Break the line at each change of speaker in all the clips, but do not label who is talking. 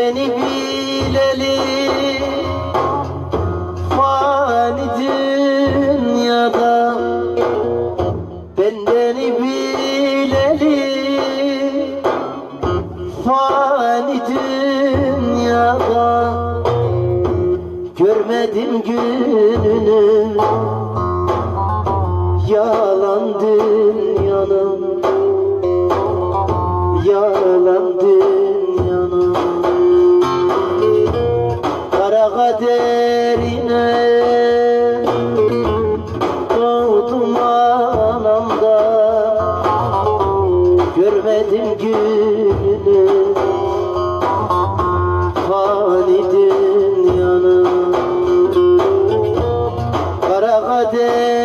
Beni bileli Fani dünyada Bendeni bileli Fani dünyada Görmedim gününü. Ya Hadi.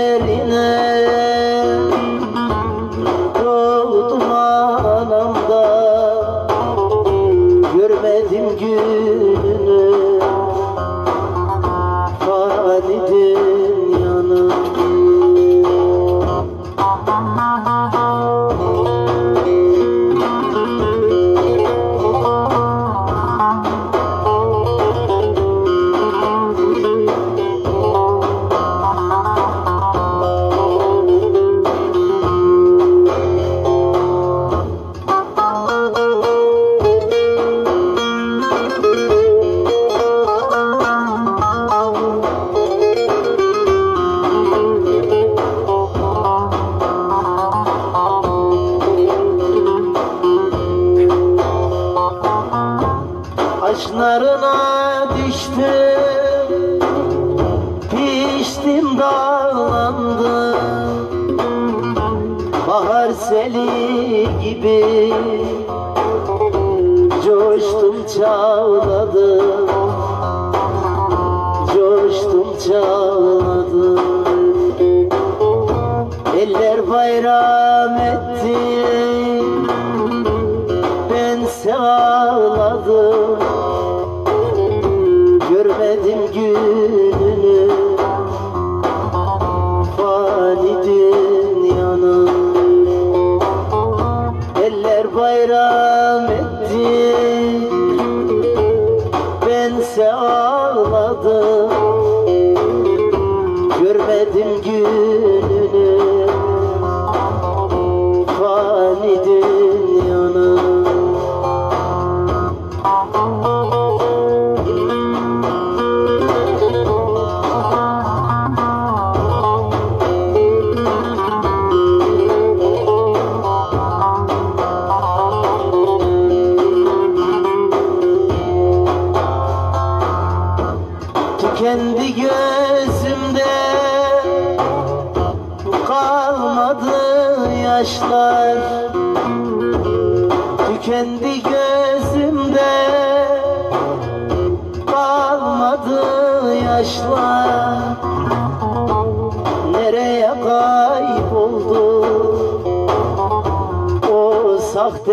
Taşlarına düştüm Piştim dağlandım. Bahar seli gibi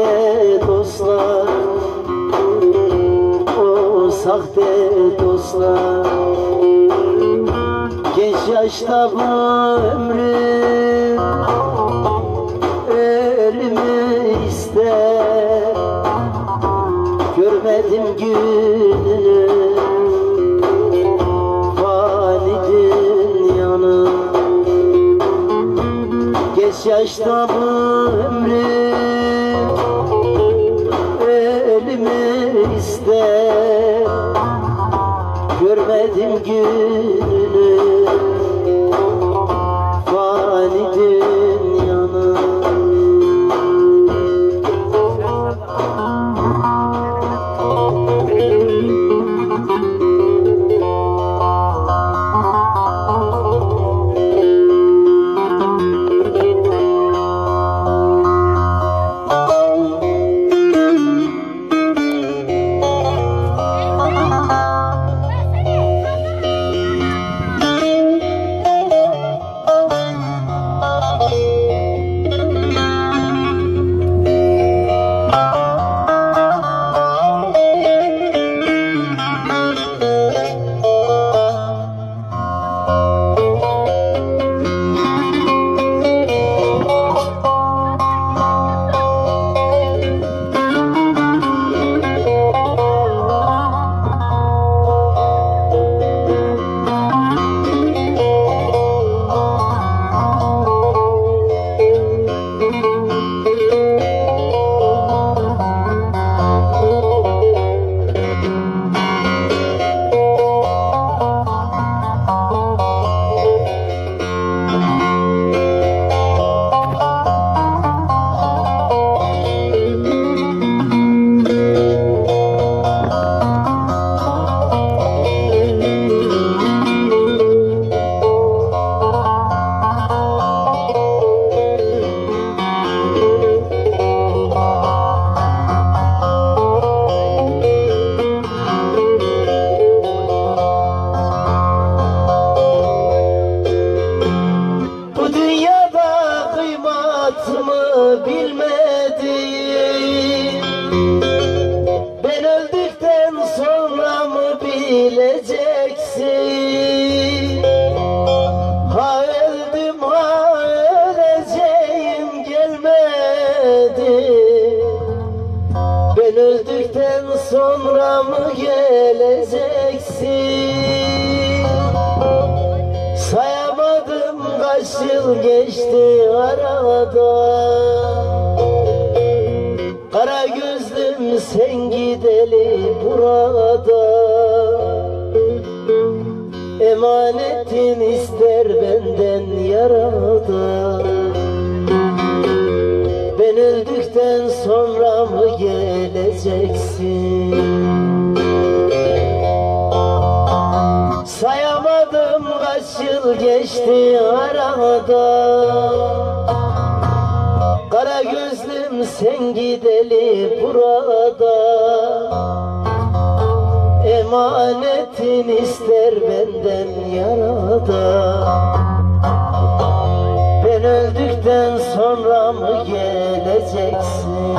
sahte dostlar O sahte dostlar. Genç yaşta bu ömrüm yıl geçti arada Kara gözlüm sen gideli burada. Emanetin ister benden yarada. Ben öldükten sonra mı geleceksin? Sayamadım kaç yıl geçti arada Kara gözlüm sen gideli burada. Emanetin ister benden yarada Ben öldükten sonra mı geleceksin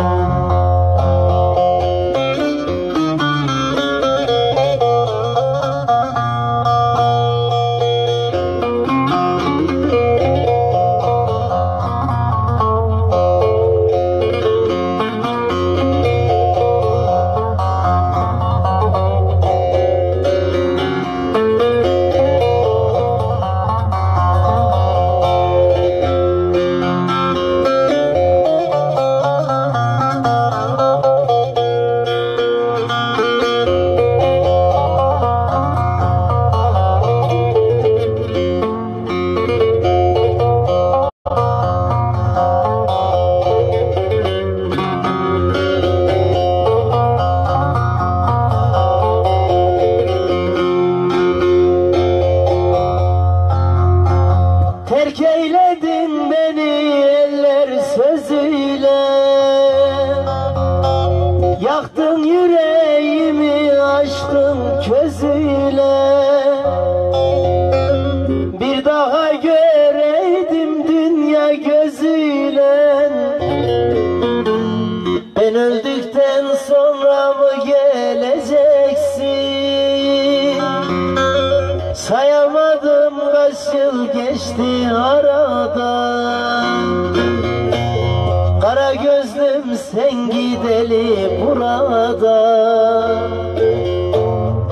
gideli burada.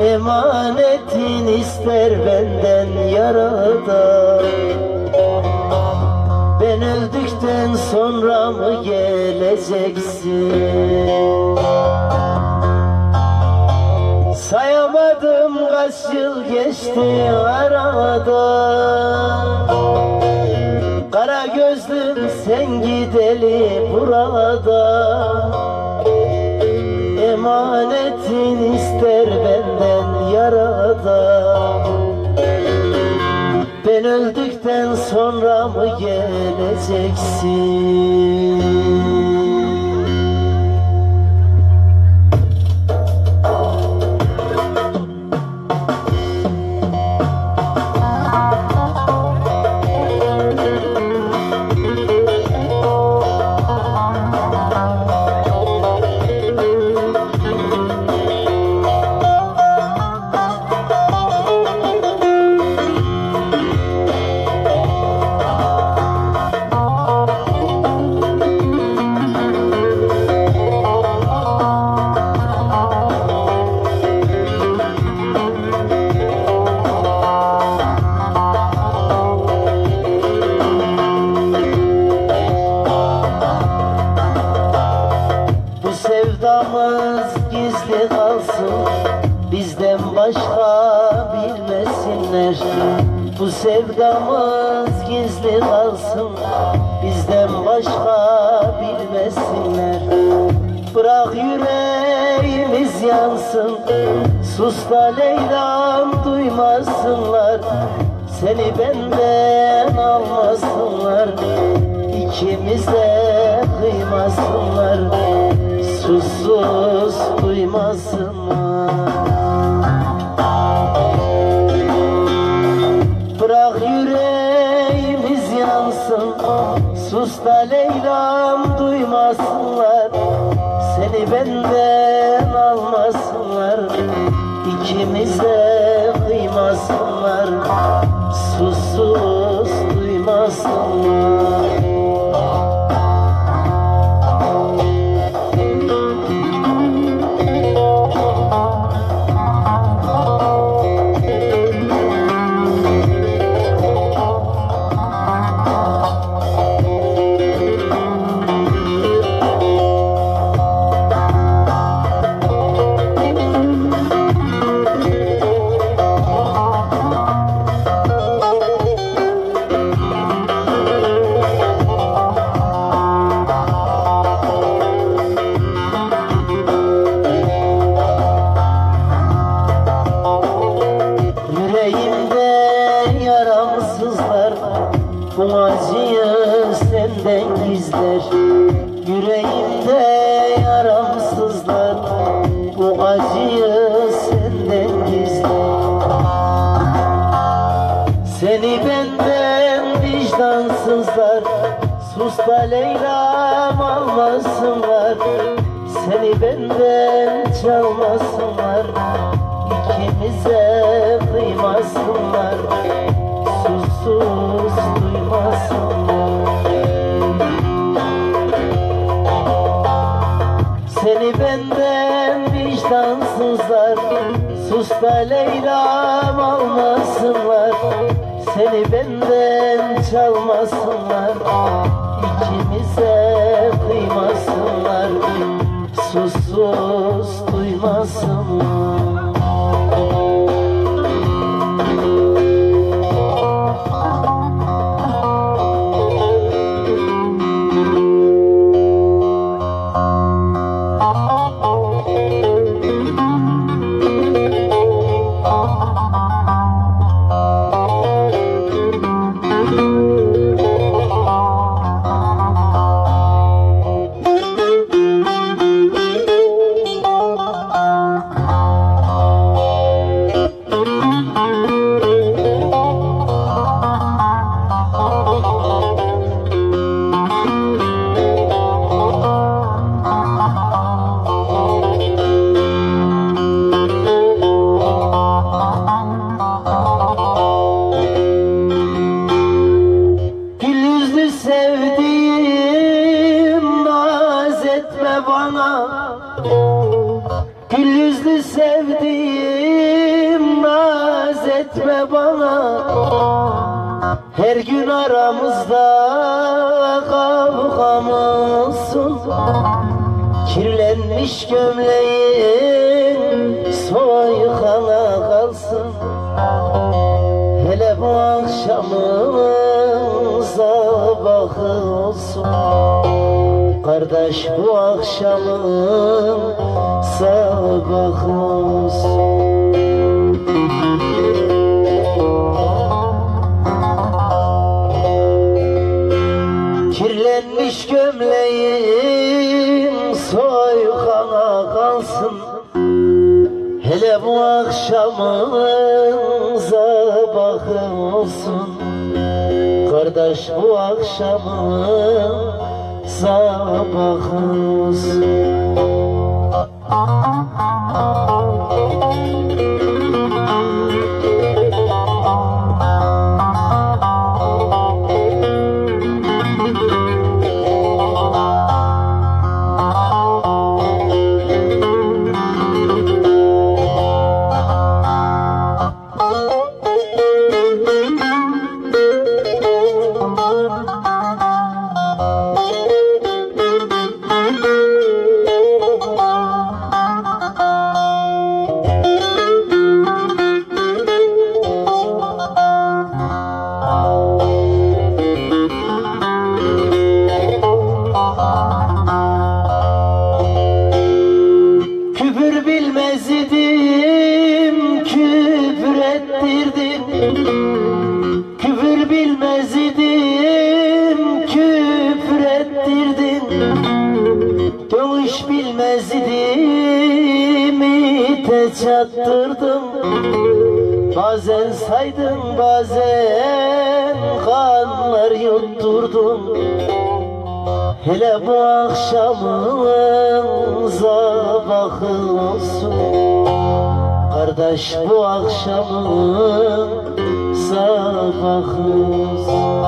Emanetin ister benden yarada. Ben öldükten sonra mı geleceksin? Sayamadım kaç yıl geçti arada. Kara gözlüm sen gideli burada Emanetin ister benden yarada Ben öldükten sonra mı geleceksin sevdamız gizli kalsın Bizden başka bilmesinler. Bu sevdamız gizli kalsın Bizden başka bilmesinler. Bırak yüreğimiz yansın Sus da Leyla'm duymasınlar. Seni benden almasınlar İkimize kıymasınlar Sussuz duymasın Bırak yüreğimiz yansın. Sus da Leyla'm duymasınlar. Seni benden almasınlar. İkimize kıymasınlar. Sussuz duymasınlar. vicdansızlar Sus da Leyla'm almasınlar. Seni benden çalmasınlar. İkimize kıymasınlar. Sus sus duymasınlar. olsun. Kardeş bu akşamım sabah olsun. Kirlenmiş gömleğim soykana kalsın. Hele bu akşamın sabahı olsun. Kardeş bu akşamın sabahımız Thank you. Saydım bazen kanlar yutturdum. Hele bu akşamınıza bakın olsun. Kardeş bu akşamınıza bakın olsun.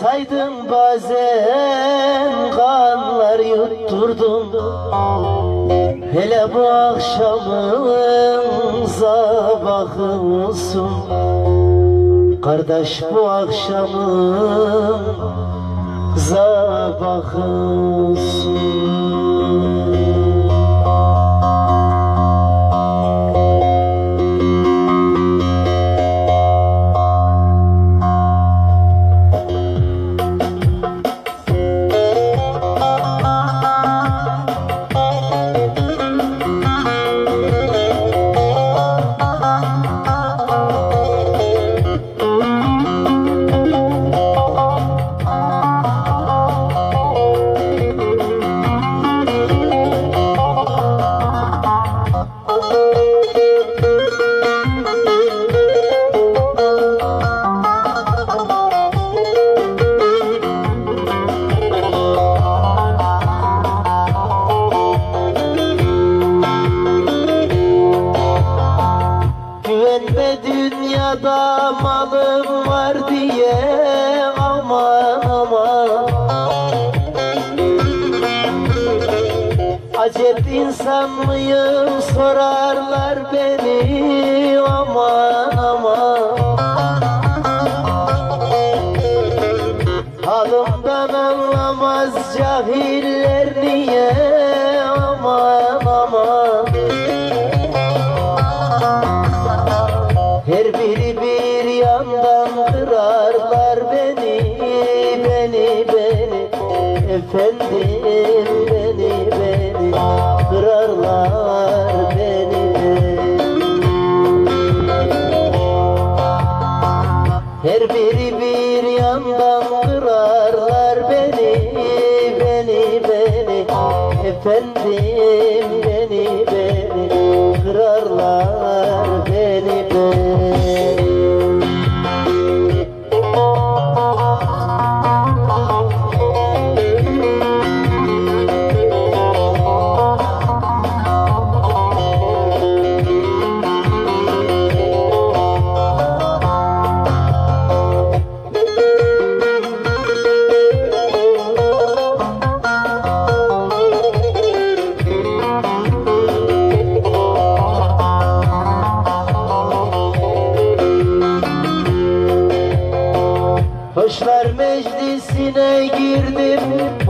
Saydım bazen kanlar yutturdum. Hele bu akşamın sabahı olsun Kardeş bu akşamın sabahı olsun dünyada malım var diye aman aman. Acep insan mıyım? Sorarlar beni aman aman. Halımdan anlamaz cahiller Her biri bir yandan kırarlar beni, beni, beni. Efendim beni, beni Kırarlar beni, Her biri bir yandan kırarlar beni, beni, beni. Efendim beni,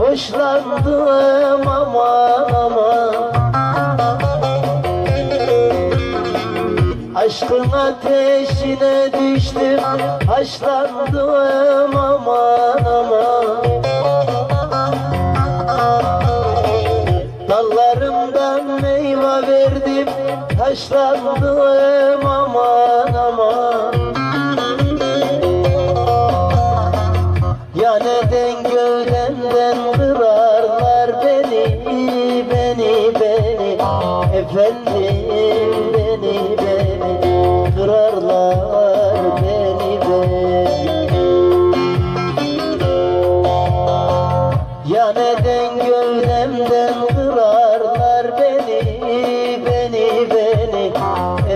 Hoşlandım aman aman. Aşkın ateşine düştüm Haşlandım aman aman. Dallarımdan meyve verdim Taşlandım aman aman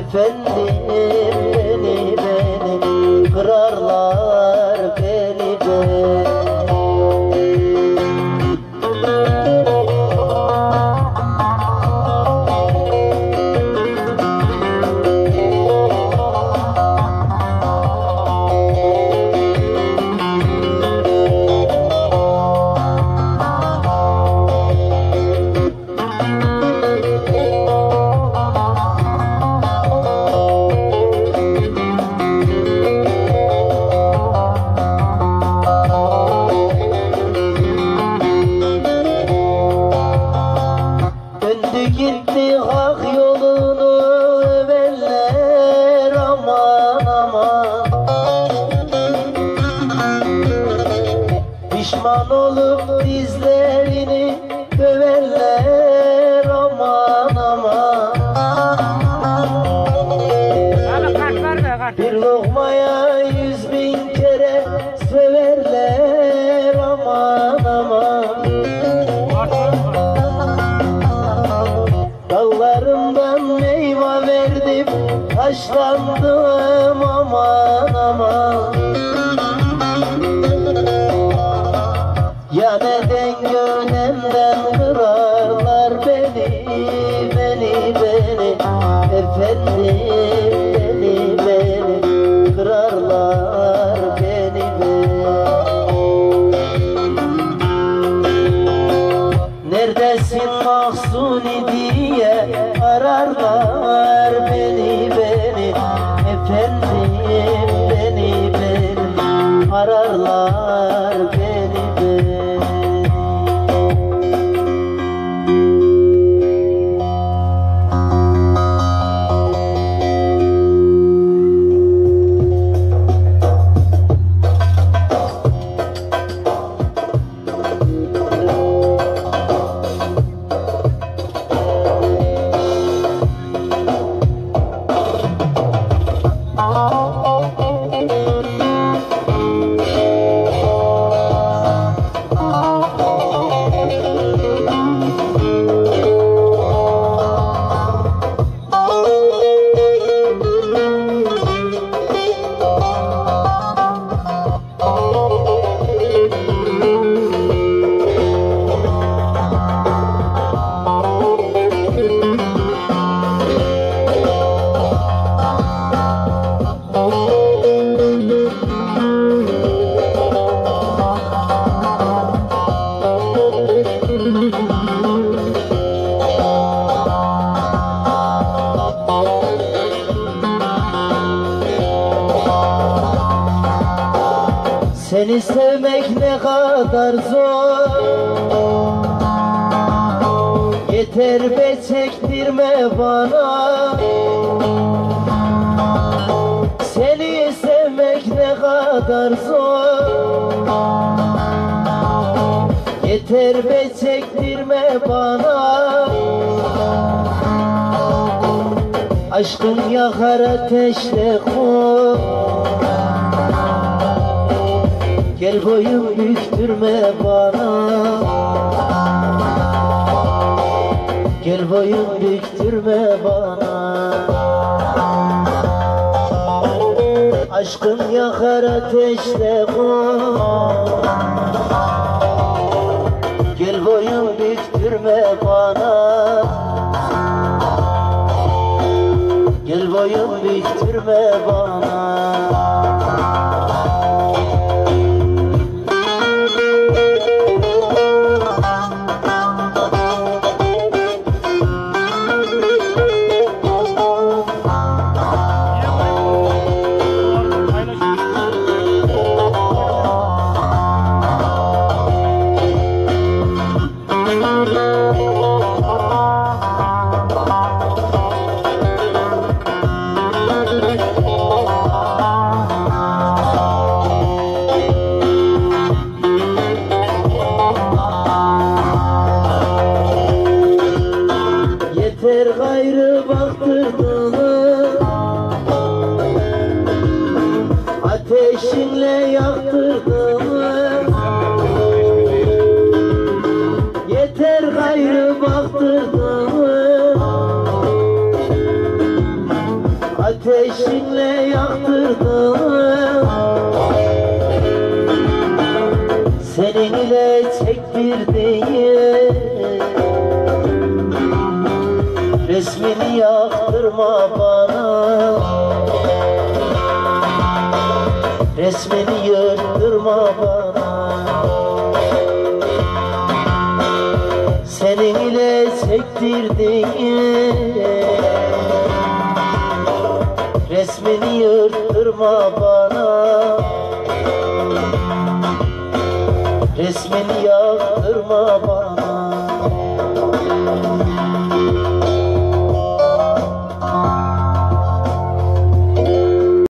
Efendim Pişman olup dizlerini döverler aman aman. Bir lokmaya yüz bin kere severler aman aman. Dallarımdan meyve verdim taşlandım aman aman. Neden gönlümden kırarlar beni Beni beni. Efendim beni beni Kırarlar beni beni. Neredesin Mahsuni diye ararlar ne kadar zor. Yeter be çektirme bana. Aşkın yakar ateşle kor. Gel boyun büktürme bana. Gel boyun büktürme bana Aşkın yakar ateşle kor Gel boyun büktürme bana. Gel boyun büktürme bana Ateşinle yaktırdığını Senin ile çektirdiğim Resmini yaktırma bana. Resmini yırttırma bana. Senin ile çektirdiğim Resmini yırttırma bana. Resmini yaktırma